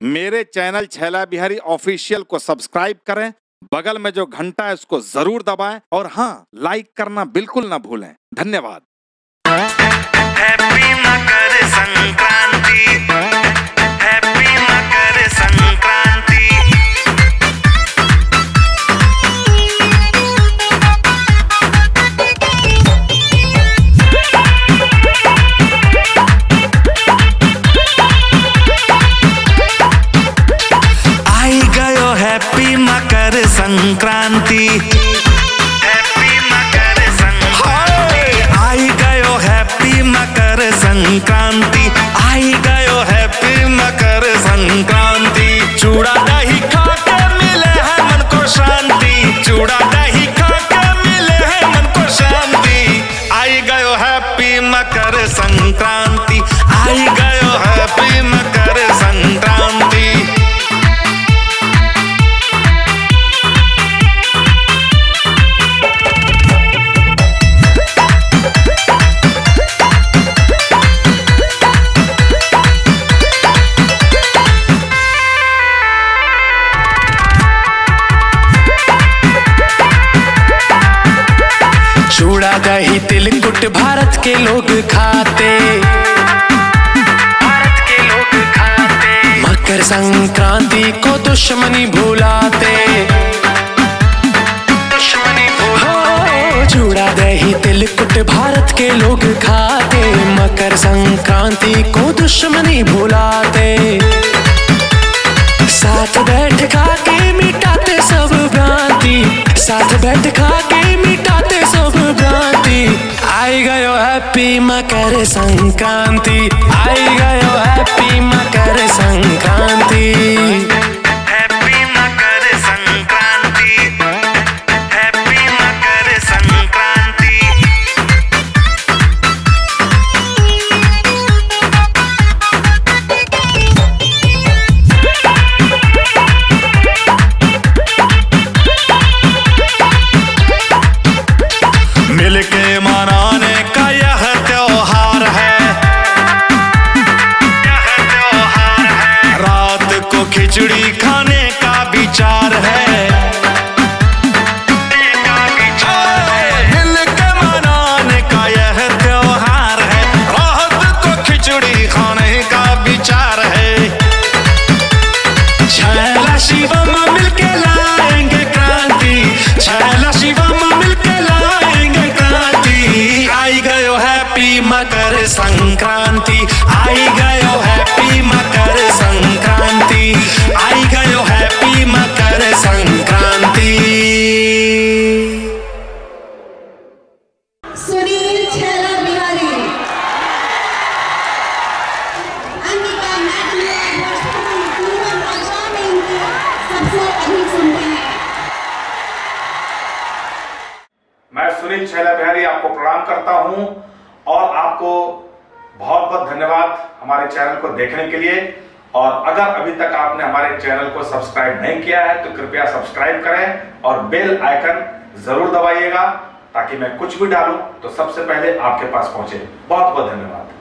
मेरे channel Chhaila Bihari official को subscribe करें, बगल में जो घंटा है उसको ज़रूर दबाएँ और हाँ लाइक करना बिल्कुल ना भूलें। धन्यवाद। संक्रांति। हैप्पी मकर संक्रांति। आई गयो हैप्पी मकर संक्रांति। आई गयो हैप्पी मकर संक्रांति। चूड़ा दही खा के मिले है मन को शांति। चूड़ा दही खा के मिले है मन को शांति। आई गयो हैप्पी मकर संक्रांति। आई गयो चूड़ा दही तिलकुट भारत के लोग खाते। भारत के लोग खाते। मकर संक्रांति को दुश्मनी भुलाते। दुश्मनी भुलाते चूड़ा दही तिलकुट भारत के लोग खाते। मकर संक्रांति को दुश्मनी भुलाते। बैठ खा के मिटाते सब भ्रांति। आई गयो हैप्पी मकर संक्रांति। आई गयो मकर संक्रांति। आई गयो हैप्पी मकर संक्रांति। आई गयो हैप्पी मकर संक्रांति। सुनील छेला बिहारी। अंकिता मैटले भोजपुरी पूनम में सबसे अधिक सुनते हैं। मैं सुनील छैला बिहारी आपको प्रणाम करता हूँ। और आपको बहुत बहुत धन्यवाद हमारे चैनल को देखने के लिए। और अगर अभी तक आपने हमारे चैनल को सब्सक्राइब नहीं किया है तो कृपया सब्सक्राइब करें और बेल आइकन ज़रूर दबाइएगा ताकि मैं कुछ भी डालूं तो सबसे पहले आपके पास पहुँचे। बहुत बहुत धन्यवाद।